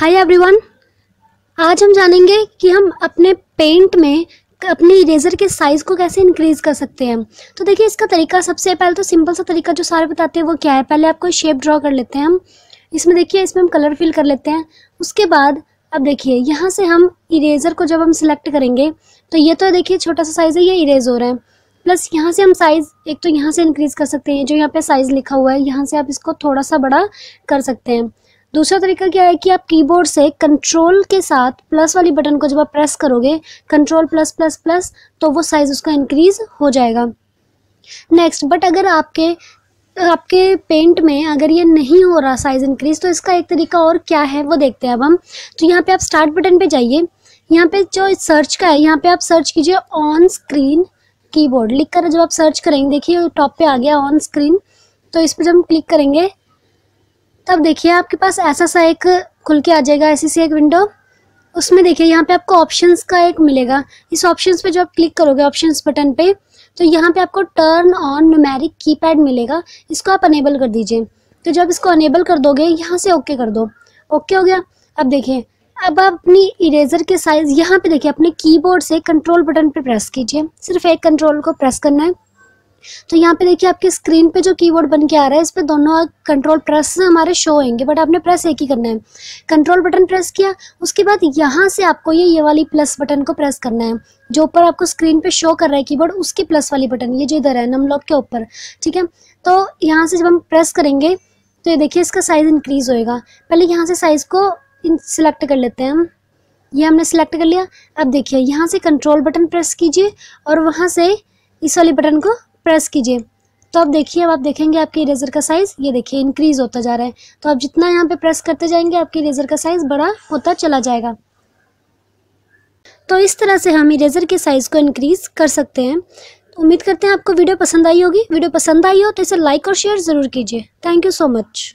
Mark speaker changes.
Speaker 1: Hi everyone आज हम जानेंगे कि हम अपने पेंट में अपने इरेज़र के साइज़ को कैसे इंक्रीज़ कर सकते हैं। तो देखिए, इसका तरीका सबसे पहले तो सिंपल सा तरीका जो सारे बताते हैं वो क्या है। पहले आपको शेप ड्रॉ कर लेते हैं हम। इसमें देखिए, इसमें हम कलर फिल कर लेते हैं। उसके बाद अब देखिए, यहाँ से हम इरेज़र को जब हम सिलेक्ट करेंगे तो ये तो देखिए छोटा सा साइज़ है, ये इरेज हो रहा है। प्लस यहाँ से हम साइज़ एक तो यहाँ से इंक्रीज़ कर सकते हैं, जो यहाँ पे साइज़ लिखा हुआ है, यहाँ से आप इसको थोड़ा सा बड़ा कर सकते हैं। दूसरा तरीका क्या है कि आप कीबोर्ड से कंट्रोल के साथ प्लस वाली बटन को जब आप प्रेस करोगे कंट्रोल प्लस प्लस प्लस तो वो साइज़ उसका इंक्रीज़ हो जाएगा। नेक्स्ट बट अगर आपके आपके पेंट में अगर ये नहीं हो रहा साइज़ इंक्रीज़ तो इसका एक तरीका और क्या है, वो देखते हैं अब हम। तो यहाँ पे आप स्टार्ट बटन पे जाइए। यहाँ पे जो सर्च का है, यहाँ पे आप सर्च कीजिए ऑन स्क्रीन कीबोर्ड लिख कर जब आप सर्च करेंगे, देखिए टॉप पे आ गया ऑन स्क्रीन तो इस पर जब हम क्लिक करेंगे तब देखिए आपके पास ऐसा सा एक खुल के आ जाएगा, ऐसी सी एक विंडो उसमें देखिए यहाँ पे आपको ऑप्शंस का एक मिलेगा। इस ऑप्शंस पे जो आप क्लिक करोगे ऑप्शंस बटन पे तो यहाँ पे आपको टर्न ऑन न्यूमेरिक कीपैड मिलेगा। इसको आप अनेबल कर दीजिए। तो जब इसको अनेबल कर दोगे, यहाँ से ओके कर दो। ओके हो गया? अब देखिए, अब आप अपनी इरेजर के साइज़ यहाँ पे देखिए, अपने कीबोर्ड से कंट्रोल बटन पे प्रेस कीजिए। सिर्फ़ एक कंट्रोल को प्रेस करना है। तो यहाँ पे देखिए आपके स्क्रीन पे जो कीबोर्ड बन के आ रहा है, इस पर दोनों कंट्रोल प्रेस हमारे शो होंगे बट आपने प्रेस एक ही करना है। कंट्रोल बटन प्रेस किया, उसके बाद यहाँ से आपको ये ये वाली प्लस बटन को प्रेस करना है, जो ऊपर आपको स्क्रीन पे शो कर रहा है कीबोर्ड उसकी प्लस वाली बटन ये जो इधर है, नमलॉक के ऊपर, ठीक है? तो यहाँ से जब हम प्रेस करेंगे तो ये देखिए इसका साइज़ इंक्रीज़ होएगा। पहले यहाँ से साइज़ को सिलेक्ट कर लेते हैं हम। ये हमने सेलेक्ट कर लिया। अब देखिए, यहाँ से कंट्रोल बटन प्रेस कीजिए, और वहाँ से इस वाली बटन को प्रेस कीजिए। तो अब देखिए, अब आप देखेंगे आपके इरेजर का साइज़ ये देखिए इंक्रीज़ होता जा रहा है। तो आप जितना यहाँ पे प्रेस करते जाएँगे, आपके इरेजर का साइज़ बड़ा होता चला जाएगा। तो इस तरह से हम इरेजर के साइज़ को इंक्रीज़ कर सकते हैं। उम्मीद करते हैं आपको वीडियो पसंद आई होगी। वीडियो पसंद आई हो तो इसे लाइक और शेयर ज़रूर कीजिए। Thank you so much